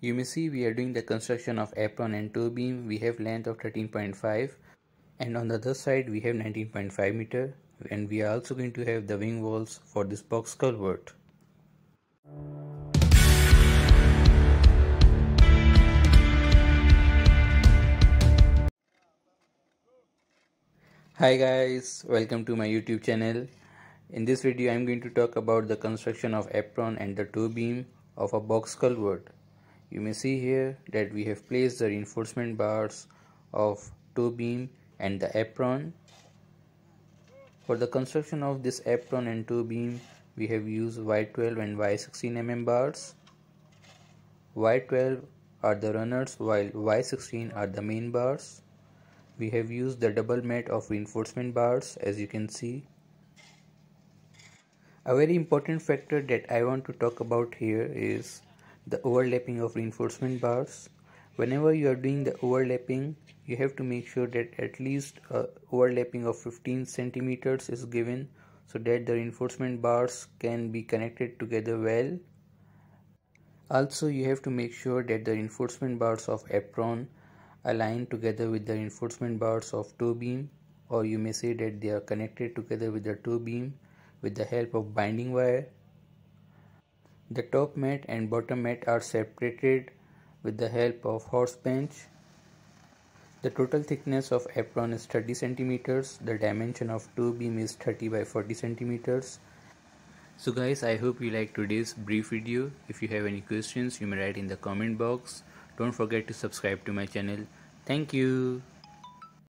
You may see we are doing the construction of apron and toe beam. We have length of 13.5 and on the other side we have 19.5 meter and we are also going to have the wing walls for this box culvert. Hi guys, welcome to my YouTube channel. In this video I am going to talk about the construction of apron and the toe beam of a box culvert. You may see here that we have placed the reinforcement bars of toe beam and the apron. For the construction of this apron and toe beam, we have used Y12 and Y16 mm bars. Y12 are the runners while Y16 are the main bars. We have used the double mat of reinforcement bars as you can see. A very important factor that I want to talk about here is the overlapping of reinforcement bars. Whenever you are doing the overlapping you have to make sure that at least a overlapping of 15 centimeters is given so that the reinforcement bars can be connected together well. Also you have to make sure that the reinforcement bars of apron align together with the reinforcement bars of toe beam or you may say that they are connected together with the toe beam with the help of binding wire the top mat and bottom mat are separated with the help of horse bench. The total thickness of apron is 30 centimeters. The dimension of toe beam is 30 by 40 centimeters. So guys, I hope you liked today's brief video. If you have any questions, you may write in the comment box. Don't forget to subscribe to my channel. Thank you.